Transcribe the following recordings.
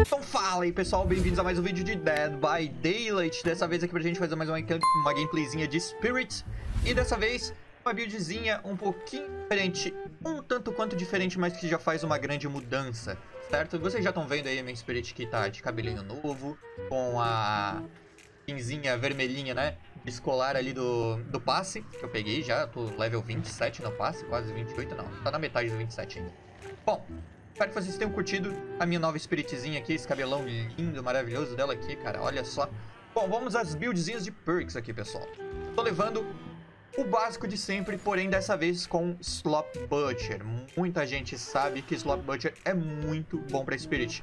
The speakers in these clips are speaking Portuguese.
Então fala aí pessoal, bem-vindos a mais um vídeo de Dead by Daylight Dessa vez aqui pra gente fazer mais uma, uma gameplayzinha de Spirit E dessa vez, uma buildzinha um pouquinho diferente Um tanto quanto diferente, mas que já faz uma grande mudança Certo? Vocês já estão vendo aí a minha Spirit que tá de cabelinho novo Com a pinzinha vermelhinha, né? Escolar ali do, do passe Que eu peguei já, tô level 27 no passe Quase 28, não, tá na metade do 27 ainda Bom, Espero que vocês tenham curtido a minha nova Spiritzinha aqui, esse cabelão lindo, maravilhoso dela aqui, cara. Olha só. Bom, vamos às buildzinhas de perks aqui, pessoal. Tô levando o básico de sempre, porém dessa vez com Slop Butcher. Muita gente sabe que Slop Butcher é muito bom pra Spirit.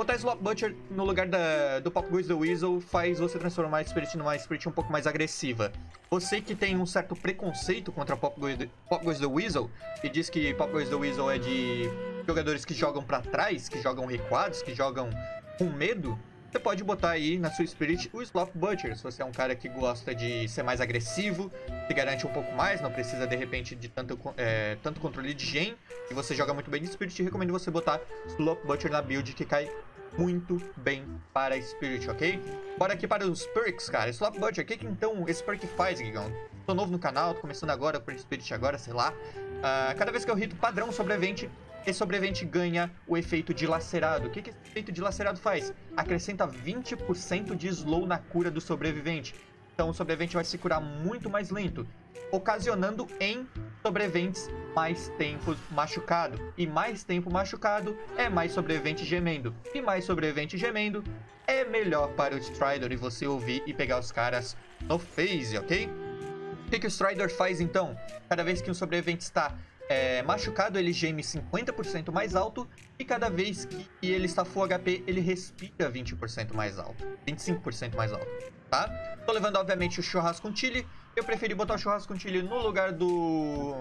Botar Slop Butcher no lugar da, do Pop Goes the Weasel faz você transformar a Spirit numa Spirit um pouco mais agressiva. Você que tem um certo preconceito contra Pop Goes the, Pop the Weasel e diz que Pop Goes the Weasel é de jogadores que jogam para trás, que jogam recuados, que jogam com medo, você pode botar aí na sua Spirit o Slop Butcher. Se você é um cara que gosta de ser mais agressivo, se garante um pouco mais, não precisa de repente de tanto, é, tanto controle de gen, e você joga muito bem de Spirit, recomendo você botar Slop Butcher na build que cai muito bem para Spirit, ok? Bora aqui para os perks, cara. Butcher, o que, que então esse perk faz, Gigão? Tô novo no canal, tô começando agora por Spirit agora, sei lá. Uh, cada vez que eu hito padrão sobrevivente, esse sobrevivente ganha o efeito dilacerado. O que, que esse efeito dilacerado faz? Acrescenta 20% de slow na cura do sobrevivente. Então o sobrevivente vai se curar muito mais lento, ocasionando em sobreviventes mais tempo machucado. E mais tempo machucado é mais sobrevivente gemendo. E mais sobrevivente gemendo é melhor para o Strider e você ouvir e pegar os caras no phase, ok? O que, que o Strider faz então? Cada vez que um sobrevivente está é, machucado, ele geme 50% mais alto. E cada vez que ele está full HP, ele respira 20% mais alto. 25% mais alto, tá? Tô levando, obviamente, o churrasco com chile. Eu preferi botar o churrasco com chile no lugar do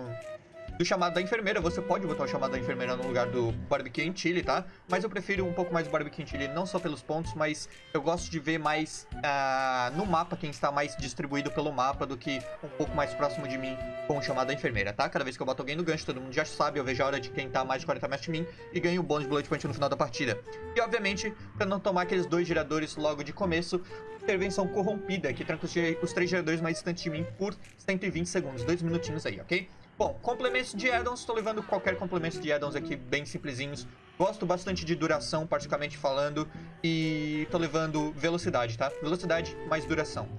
do chamado da enfermeira. Você pode botar o chamado da enfermeira no lugar do barbecue em chile, tá? Mas eu prefiro um pouco mais o barbecue em chile, não só pelos pontos, mas eu gosto de ver mais uh, no mapa quem está mais distribuído pelo mapa do que um pouco mais próximo de mim com o chamado da enfermeira, tá? Cada vez que eu boto alguém no gancho, todo mundo já sabe, eu vejo a hora de quem tá mais de 40 metros de mim e ganho o bônus de Blood Punch no final da partida. E obviamente, para não tomar aqueles dois giradores logo de começo, intervenção corrompida, que tranca os três geradores mais distantes de mim por 120 segundos, dois minutinhos aí, ok? Bom, complementos de addons, estou levando qualquer complemento de addons aqui bem simplesinhos. Gosto bastante de duração, particularmente falando, e estou levando velocidade, tá? Velocidade mais duração.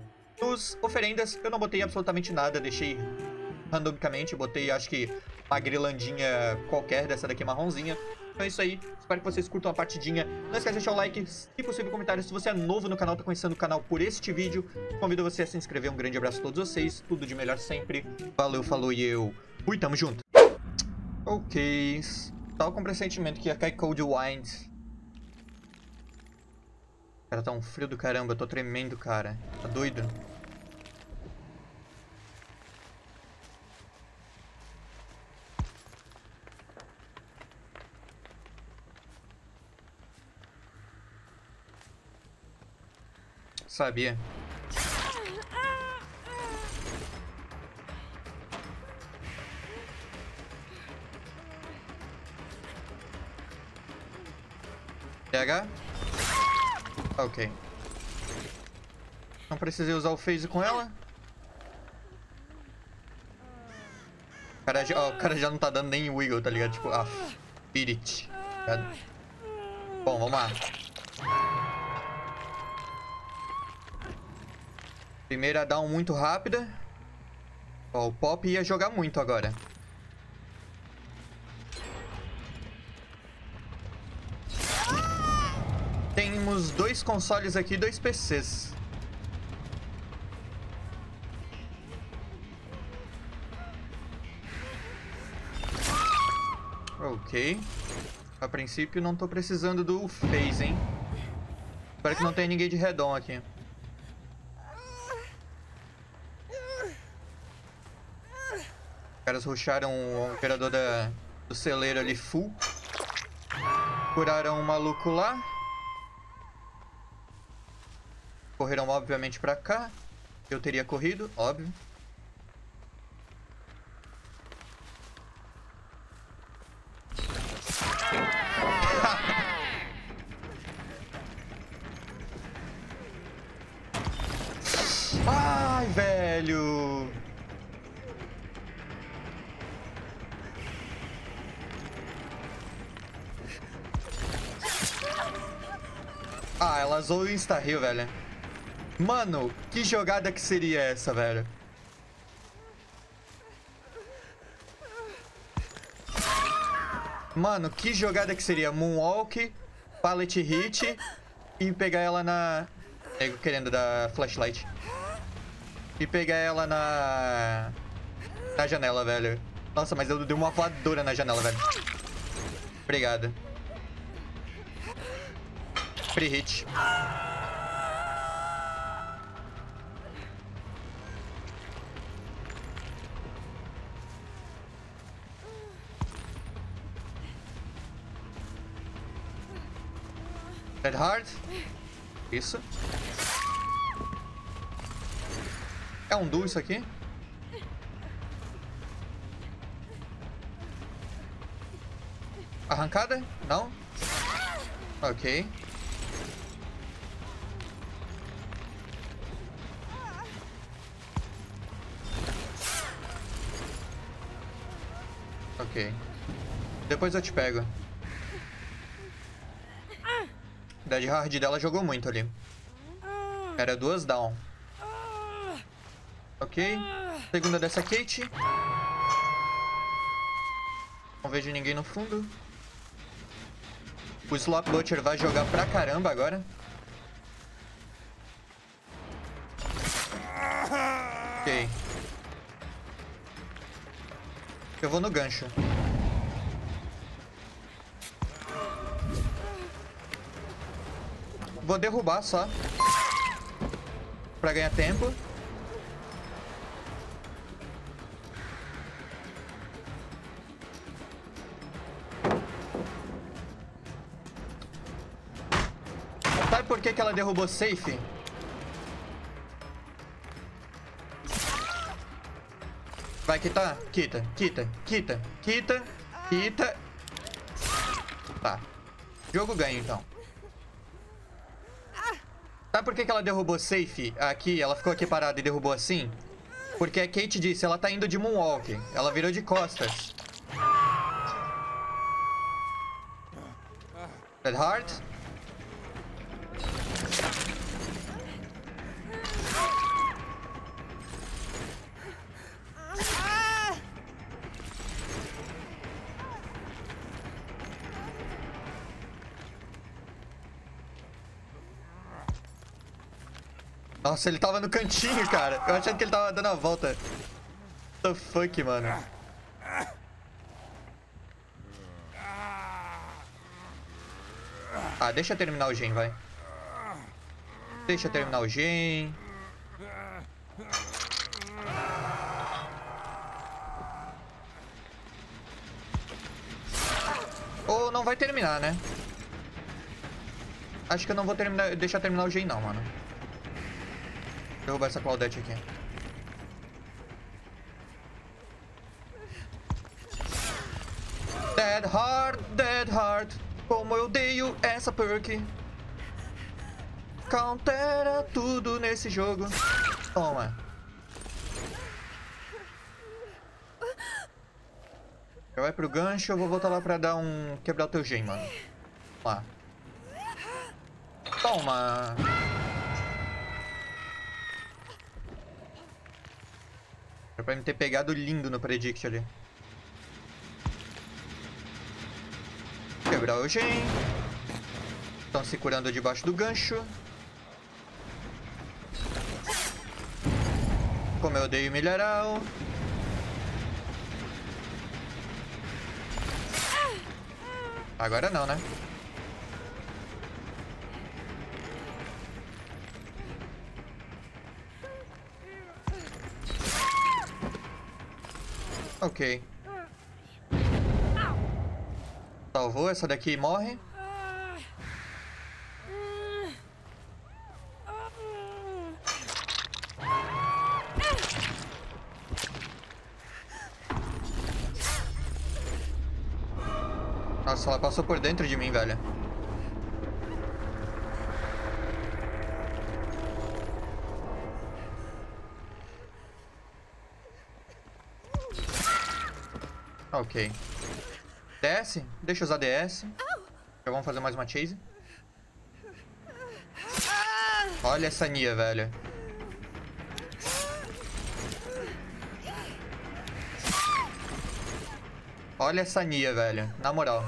Nos oferendas, eu não botei absolutamente nada, deixei randomicamente, botei acho que uma grilandinha qualquer dessa daqui marronzinha. Então é isso aí, espero que vocês curtam a partidinha. Não esqueça de deixar o like, se possível, comentário. Se você é novo no canal, tá conhecendo o canal por este vídeo, convido você a se inscrever. Um grande abraço a todos vocês, tudo de melhor sempre. Valeu, falou e eu fui, tamo junto. Ok, tava com pressentimento que ia cair Cold Wind. Cara, tá um frio do caramba, eu tô tremendo, cara. Tá doido? Sabia. PH? Ok. Não precisei usar o phase com ela. O cara já, o cara já não tá dando nem wiggle, tá ligado? Tipo, ah, spirit. Tá Bom, vamos lá. Primeira down muito rápida. Ó, o Pop ia jogar muito agora. Temos dois consoles aqui dois PCs. Ok. A princípio não tô precisando do phase, hein? Espero que não tenha ninguém de redom aqui. Caras rusharam o operador da, do celeiro ali full. Curaram um maluco lá. Correram obviamente pra cá. Eu teria corrido, óbvio. Ah, ela usou o insta-heal, velho. Mano, que jogada que seria essa, velho? Mano, que jogada que seria? Moonwalk, pallet hit e pegar ela na... Querendo dar flashlight. E pegar ela na... Na janela, velho. Nossa, mas eu dei uma voadora na janela, velho. Obrigado. Free hit. Dead hard. Isso. É um duo isso aqui? Arrancada? Não? Ok. Ok. Depois eu te pego. Dead Hard dela jogou muito ali. Era duas down. Ok. Segunda dessa Kate. Não vejo ninguém no fundo. O Slop Butcher vai jogar pra caramba agora. Ok. Eu vou no gancho. Vou derrubar só. Pra ganhar tempo. Sabe por que, que ela derrubou safe? Vai quitar? Quita, quita, quita, quita, quita. Tá. Jogo ganho, então. Sabe por que, ela derrubou safe aqui? Ela ficou aqui parada e derrubou assim? Porque a Kate disse, ela tá indo de moonwalk. Ela virou de costas. Red Heart. Nossa, ele tava no cantinho, cara. Eu achando que ele tava dando a volta. What the fuck, mano? Ah, deixa eu terminar o gen, vai. Deixa eu terminar o gen. Ou não vai terminar, né? Acho que eu não vou terminar, deixar terminar o gen não, mano. Derrubar essa Claudette aqui. Dead Hard, Dead Hard. Como eu odeio essa perk. Countera tudo nesse jogo. Toma. Já vai pro gancho, eu vou voltar lá pra dar um... Quebrar o teu gen, mano. Lá. Toma. Era pra me ter pegado lindo no Predict ali. Quebrar o gen. Estão se curando debaixo do gancho. Como eu odeio milharal. Agora não, né? Ok. Salvou, essa daqui morre. Nossa, ela passou por dentro de mim, velho. Ok. DS. Deixa eu usar DS. Já vamos fazer mais uma chase. Olha essa Nia, velho. Olha essa Nia, velho. Na moral.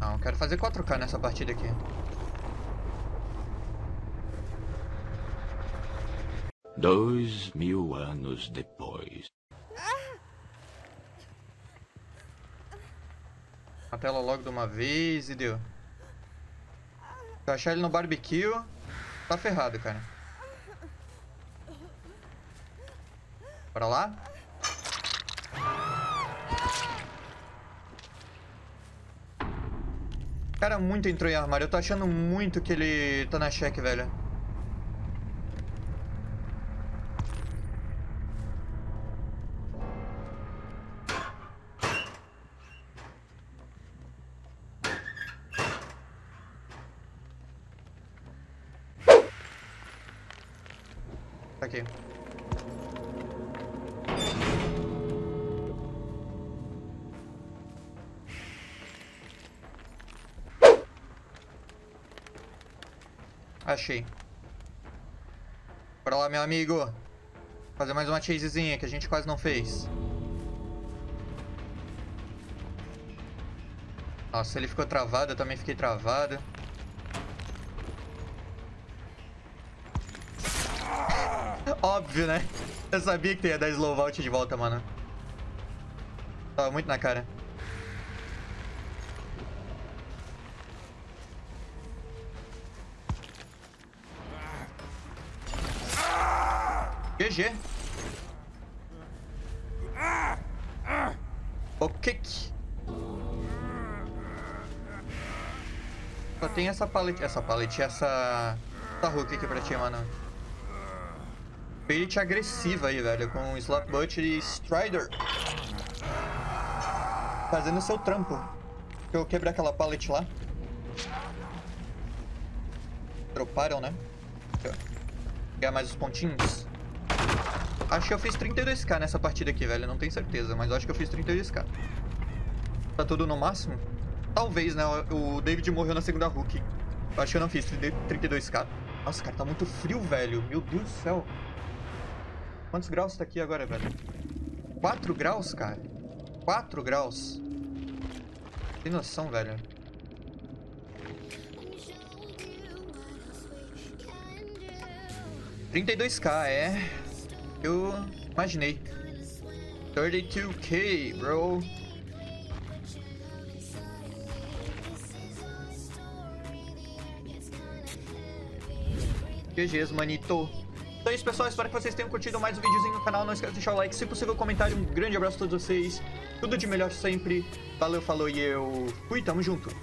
Não, quero fazer 4K nessa partida aqui. Dois mil anos depois. A tela logo de uma vez e deu. Se achar ele no barbecue, tá ferrado, cara. Bora lá? Cara, muito entrou em armário. Eu tô achando muito que ele tá na cheque, velho. Aqui. Achei. Bora lá, meu amigo. Fazer mais uma chasezinha que a gente quase não fez. Nossa, ele ficou travado, eu também fiquei travado. Óbvio, né? Eu sabia que ia dar slow vault de volta, mano. Tava muito na cara. GG. O kick. Só tem essa palete, essa palete, essa... Essa hook aqui pra ti, mano. Spirit agressiva aí, velho, com Slot Butcher e Strider. Fazendo seu trampo. Eu quebrei aquela pallet lá. Droparam, né? Pegar mais os pontinhos. Acho que eu fiz 32k nessa partida aqui, velho. Não tenho certeza, mas acho que eu fiz 32k. Tá tudo no máximo? Talvez, né? O David morreu na segunda hook. Acho que eu não fiz 32k. Nossa, cara, tá muito frio, velho. Meu Deus do céu. Quantos graus tá aqui agora, velho? 4 graus, cara? 4 graus? Tem noção, velho? Trinta e dois K, é. Eu imaginei. 32k, bro. GG's, manito. Então é isso, pessoal. Espero que vocês tenham curtido mais um videozinho no canal. Não esqueça de deixar o like, se possível, comentário. Um grande abraço a todos vocês. Tudo de melhor sempre. Valeu, falou e eu fui. Tamo junto.